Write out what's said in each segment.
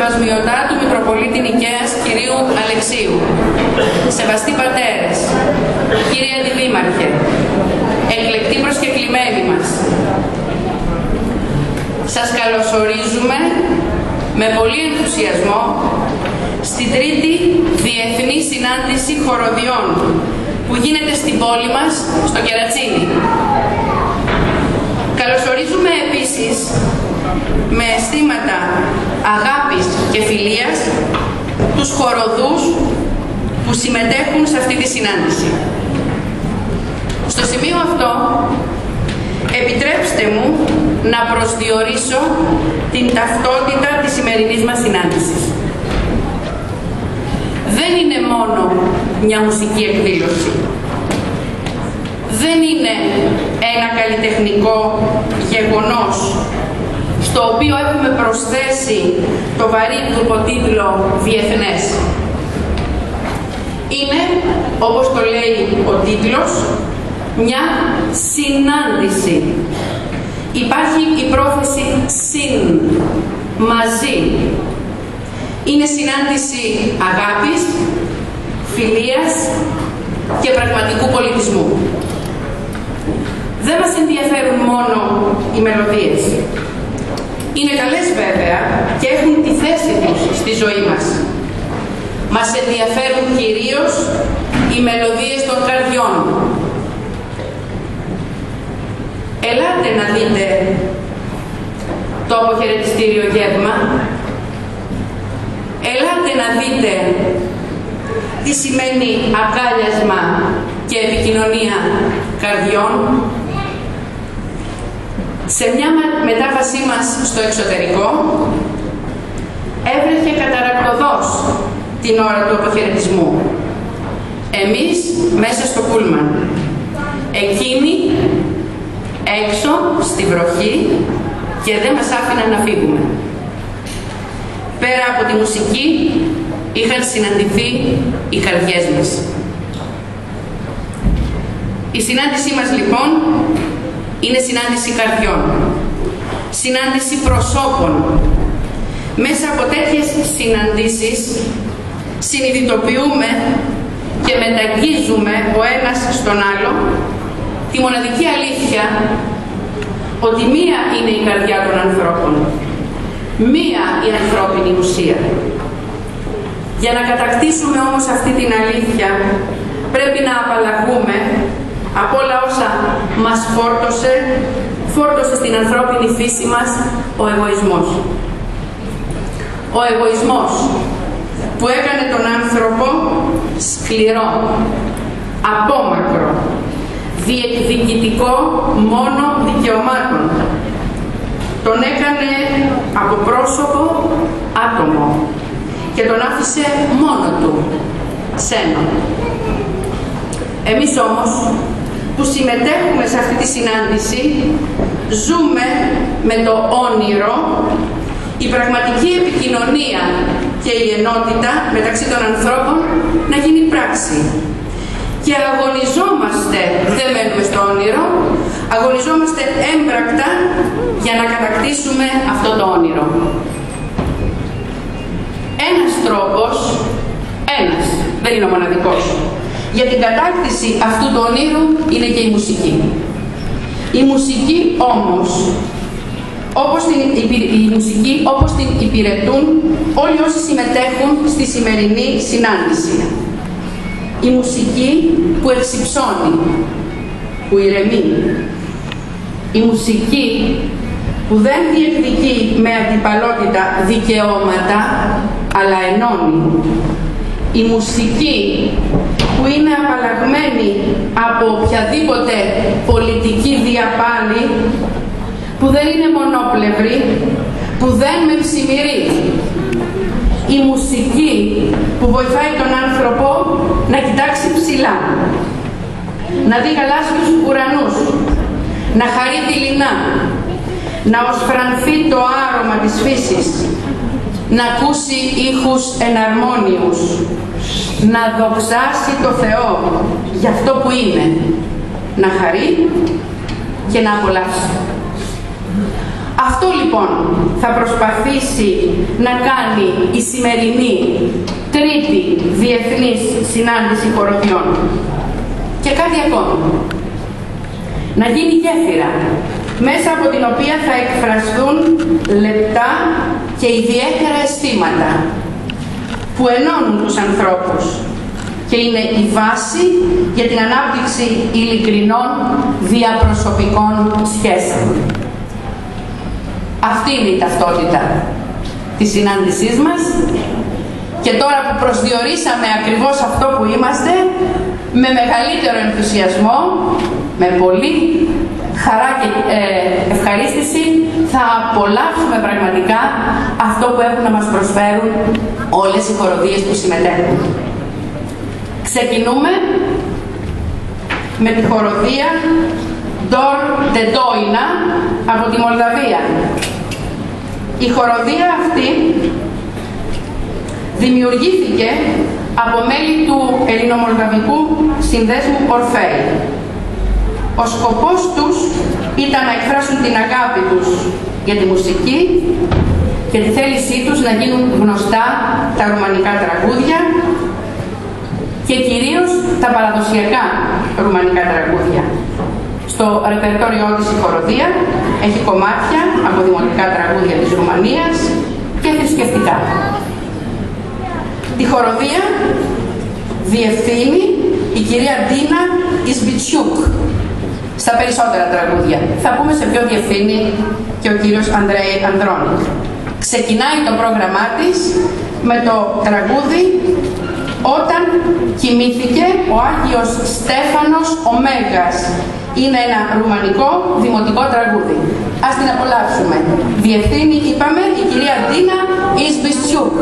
του Σεβασμιωτάτου Μητροπολίτη Νικαίας κυρίου Αλεξίου, σεβαστοί πατέρες, κύριε Αντιδήμαρχε, εκλεκτοί προσκεκλημένοι μας, σας καλωσορίζουμε με πολύ ενθουσιασμό στην τρίτη Διεθνή Συνάντηση Χοροδιών που γίνεται στην πόλη μας, στο Κερατσίνι. Καλωσορίζουμε επίσης με αισθήματα αγάπης και φιλίας τους χοροδούς που συμμετέχουν σε αυτή τη συνάντηση. Στο σημείο αυτό επιτρέψτε μου να προσδιορίσω την ταυτότητα της σημερινής μας συνάντησης. Δεν είναι μόνο μια μουσική εκδήλωση. Δεν είναι ένα καλλιτεχνικό γεγονός στο οποίο έχουμε προσθέσει το βαρύ τύπο «Διεθνές». Είναι, όπως το λέει ο τίτλος, μια συνάντηση. Υπάρχει η πρόθεση συν, μαζί. Είναι συνάντηση αγάπης, φιλίας και πραγματικού πολιτισμού. Δεν μας ενδιαφέρουν μόνο οι μελωδίες. Είναι καλές βέβαια και έχουν τη θέση τους στη ζωή μας. Μας ενδιαφέρουν κυρίως οι μελωδίες των καρδιών. Ελάτε να δείτε το αποχαιρετιστήριο γεύμα. Ελάτε να δείτε τι σημαίνει ακάλιασμα και επικοινωνία καρδιών. Σε μια μετάβασή μας στο εξωτερικό έβρεχε καταρακτοδός την ώρα του αποχαιρετισμού. Εμείς μέσα στο πούλμαν. Εκείνοι έξω στη βροχή και δεν μας άφηναν να φύγουμε. Πέρα από τη μουσική είχαν συναντηθεί οι καρδιές μας. Η συνάντησή μας λοιπόν είναι συνάντηση καρδιών, συνάντηση προσώπων. Μέσα από τέτοιες συναντήσεις συνειδητοποιούμε και μεταγγίζουμε ο ένας στον άλλο τη μοναδική αλήθεια ότι μία είναι η καρδιά των ανθρώπων. Μία η ανθρώπινη ουσία. Για να κατακτήσουμε όμως αυτή την αλήθεια πρέπει να απαλλαγούμε από όλα όσα μας φόρτωσε, φόρτωσε στην ανθρώπινη φύση μας ο εγωισμός. Ο εγωισμός που έκανε τον άνθρωπο σκληρό, απόμακρο, διεκδικητικό μόνο δικαιωμάτων. Τον έκανε από πρόσωπο άτομο και τον άφησε μόνο του, σένα. Εμείς όμως που συμμετέχουμε σε αυτή τη συνάντηση ζούμε με το όνειρο η πραγματική επικοινωνία και η ενότητα μεταξύ των ανθρώπων να γίνει πράξη. Και αγωνιζόμαστε, δεν μένουμε στο όνειρο, αγωνιζόμαστε έμπρακτα για να κατακτήσουμε αυτό το όνειρο. Ένας τρόπος, ένας, δεν είναι ο μοναδικός, για την κατάκτηση αυτού του όνειρου είναι και η μουσική. Η μουσική όμως όπως την, η μουσική όπως την υπηρετούν όλοι όσοι συμμετέχουν στη σημερινή συνάντηση. Η μουσική που εξυψώνει, που ηρεμεί. Η μουσική που δεν διεκδικεί με αντιπαλότητα δικαιώματα, αλλά ενώνει. Η μουσική που είναι απαλλαγμένη από οποιαδήποτε πολιτική διαπάλη που δεν είναι μονόπλευρη, που δεν με ψημυρεί. Η μουσική που βοηθάει τον άνθρωπο να κοιτάξει ψηλά, να δει γαλάζιους ουρανούς, να χαρεί δειλινά, να οσφρανθεί το άρωμα της φύσης, να ακούσει ήχους εναρμόνιους, να δοξάσει το Θεό για αυτό που είναι, να χαρεί και να απολαύσει. Αυτό λοιπόν θα προσπαθήσει να κάνει η σημερινή τρίτη διεθνής συνάντηση χοροδιών. Και κάτι ακόμη. Να γίνει γέφυρα μέσα από την οποία θα εκφραστούν λεπτά και ιδιαίτερα αισθήματα που ενώνουν τους ανθρώπους και είναι η βάση για την ανάπτυξη ειλικρινών διαπροσωπικών σχέσεων. Αυτή είναι η ταυτότητα της συνάντησής μας και τώρα που προσδιορίσαμε ακριβώς αυτό που είμαστε, με μεγαλύτερο ενθουσιασμό, με πολύ χαρά και ε, ευχαρίστηση θα απολαύσουμε πραγματικά αυτό που έχουν να μας προσφέρουν όλες οι χοροδίες που συμμετέχουν. Ξεκινούμε με τη χοροδία Ντόρ Τεντόινα από τη Μολδαβία. Η χοροδία αυτή δημιουργήθηκε από μέλη του ελληνομολδαβικού συνδέσμου Ορφέη. Ο σκοπός τους ήταν να εκφράσουν την αγάπη τους για τη μουσική και τη θέλησή τους να γίνουν γνωστά τα ρουμανικά τραγούδια και κυρίως τα παραδοσιακά ρουμανικά τραγούδια. Στο ρεπερτόριό της η χοροδία έχει κομμάτια από δημοτικά τραγούδια της Ρουμανίας και θρησκευτικά. Τη χοροδία διευθύνει η κυρία Ντίνα Ισβιτσιούκ στα περισσότερα τραγούδια. Θα πούμε σε ποιο διευθύνει και ο κύριος Ανδρέη Ανδρώνη. Ξεκινάει το πρόγραμμά της με το τραγούδι «Όταν κοιμήθηκε ο Άγιος Στέφανος ο Μέγας». Είναι ένα ρουμανικό δημοτικό τραγούδι. Ας την απολαύσουμε. Διευθύνει, είπαμε, η κυρία Ντίνα Ισβιστσιούκ.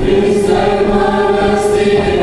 Is thy majesty